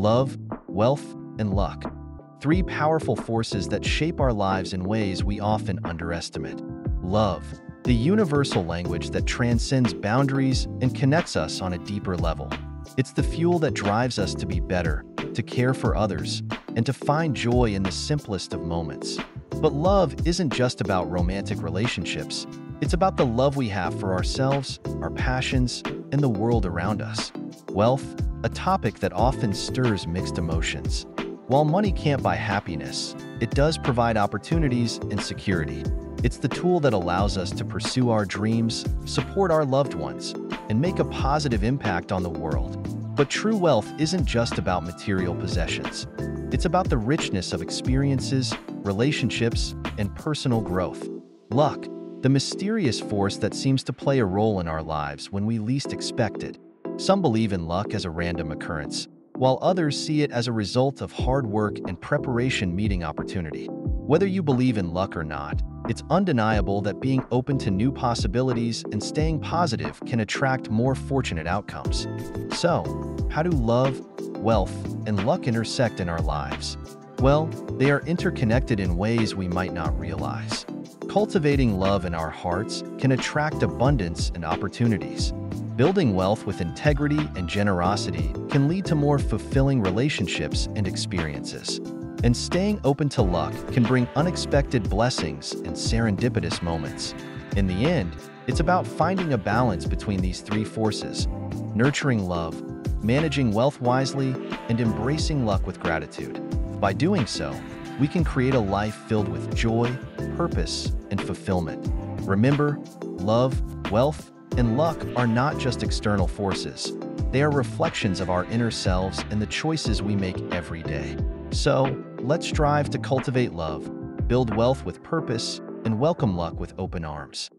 love, wealth, and luck. Three powerful forces that shape our lives in ways we often underestimate. Love, the universal language that transcends boundaries and connects us on a deeper level. It's the fuel that drives us to be better, to care for others, and to find joy in the simplest of moments. But love isn't just about romantic relationships. It's about the love we have for ourselves, our passions, and the world around us. Wealth, a topic that often stirs mixed emotions. While money can't buy happiness, it does provide opportunities and security. It's the tool that allows us to pursue our dreams, support our loved ones, and make a positive impact on the world. But true wealth isn't just about material possessions. It's about the richness of experiences, relationships, and personal growth. Luck, the mysterious force that seems to play a role in our lives when we least expect it. Some believe in luck as a random occurrence, while others see it as a result of hard work and preparation meeting opportunity. Whether you believe in luck or not, it's undeniable that being open to new possibilities and staying positive can attract more fortunate outcomes. So, how do love, wealth, and luck intersect in our lives? Well, they are interconnected in ways we might not realize. Cultivating love in our hearts can attract abundance and opportunities. Building wealth with integrity and generosity can lead to more fulfilling relationships and experiences. And staying open to luck can bring unexpected blessings and serendipitous moments. In the end, it's about finding a balance between these three forces nurturing love, managing wealth wisely, and embracing luck with gratitude. By doing so, we can create a life filled with joy, purpose, and fulfillment. Remember, love, wealth, and luck are not just external forces. They are reflections of our inner selves and the choices we make every day. So, let's strive to cultivate love, build wealth with purpose, and welcome luck with open arms.